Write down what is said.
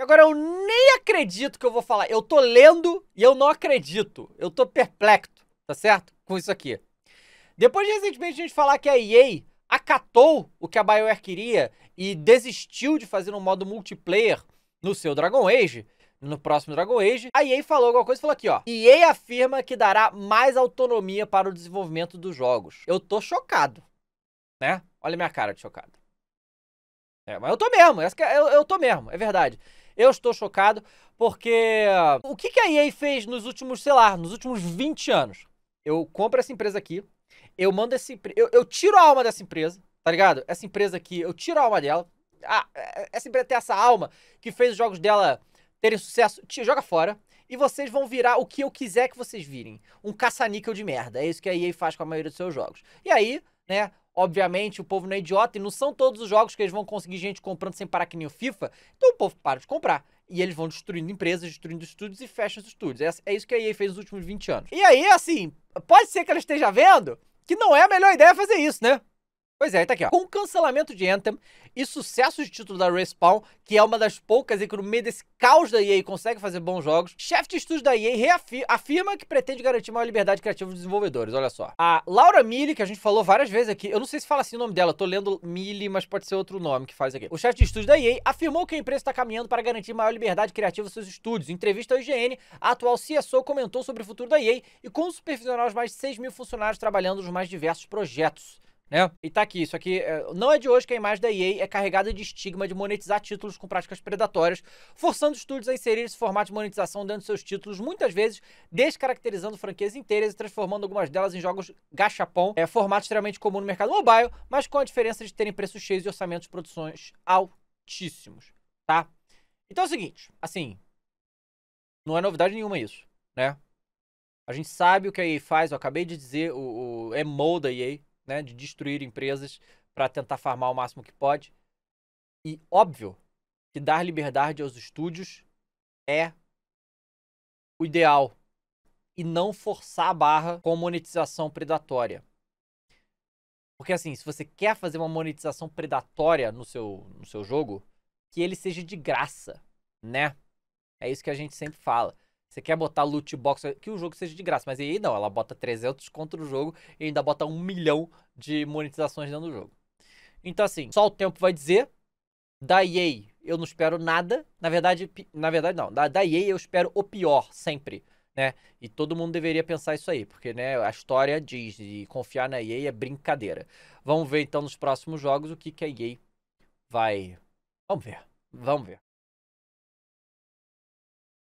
E agora eu nem acredito que eu vou falar. Eu tô lendo e eu não acredito. Eu tô perplexo, tá certo? Com isso aqui. Depois de recentemente a gente falar que a EA acatou o que a BioWare queria e desistiu de fazer um modo multiplayer no seu Dragon Age, no próximo Dragon Age, a EA falou alguma coisa, falou aqui, ó. EA afirma que dará mais autonomia para o desenvolvimento dos jogos. Eu tô chocado, né? Olha minha cara de chocado. É, mas eu tô mesmo, é, eu, eu tô mesmo, é verdade. Eu estou chocado porque o que, que a EA fez nos últimos, sei lá, nos últimos 20 anos? Eu compro essa empresa aqui, eu mando esse. Eu, eu tiro a alma dessa empresa, tá ligado? Essa empresa aqui, eu tiro a alma dela. Ah, essa empresa tem essa alma que fez os jogos dela terem sucesso. Joga fora. E vocês vão virar o que eu quiser que vocês virem. Um caça-níquel de merda. É isso que a EA faz com a maioria dos seus jogos. E aí, né? Obviamente, o povo não é idiota e não são todos os jogos que eles vão conseguir gente comprando sem parar que nem o FIFA. Então o povo para de comprar. E eles vão destruindo empresas, destruindo estúdios e fecham os estúdios. É, é isso que a EA fez nos últimos 20 anos. E aí, assim, pode ser que ela esteja vendo que não é a melhor ideia fazer isso, né? Pois é, tá aqui, ó. Com o cancelamento de Anthem e sucesso de título da Respawn, que é uma das poucas que no meio desse caos da EA consegue fazer bons jogos, chefe de estúdio da EA afirma que pretende garantir maior liberdade criativa dos desenvolvedores, olha só. A Laura Mille, que a gente falou várias vezes aqui, eu não sei se fala assim o nome dela, tô lendo Mille, mas pode ser outro nome que faz aqui. O chefe de estúdio da EA afirmou que a empresa está caminhando para garantir maior liberdade criativa dos seus estúdios. Em entrevista ao IGN, a atual CSO comentou sobre o futuro da EA e como supervisionar os mais de 6 mil funcionários trabalhando nos mais diversos projetos né? E tá aqui, isso aqui é, não é de hoje que a imagem da EA é carregada de estigma de monetizar títulos com práticas predatórias, forçando estúdios a inserir esse formato de monetização dentro de seus títulos, muitas vezes descaracterizando franquias inteiras e transformando algumas delas em jogos gachapon, é formato extremamente comum no mercado mobile, mas com a diferença de terem preços cheios e orçamentos de produções altíssimos, tá? Então é o seguinte, assim, não é novidade nenhuma isso, né? A gente sabe o que a EA faz, eu acabei de dizer, o, o MO da EA, né, de destruir empresas para tentar farmar o máximo que pode. E óbvio que dar liberdade aos estúdios é o ideal e não forçar a barra com monetização predatória. Porque assim, se você quer fazer uma monetização predatória no seu, no seu jogo, que ele seja de graça, né? É isso que a gente sempre fala. Você quer botar loot box, que o jogo seja de graça, mas aí não, ela bota 300 contra o jogo e ainda bota um milhão de monetizações dentro do jogo. Então assim, só o tempo vai dizer. Da EA eu não espero nada, na verdade, na verdade não, da, da EA eu espero o pior sempre, né? E todo mundo deveria pensar isso aí, porque né, a história diz e confiar na EA é brincadeira. Vamos ver então nos próximos jogos o que que a EA vai. Vamos ver. Vamos ver.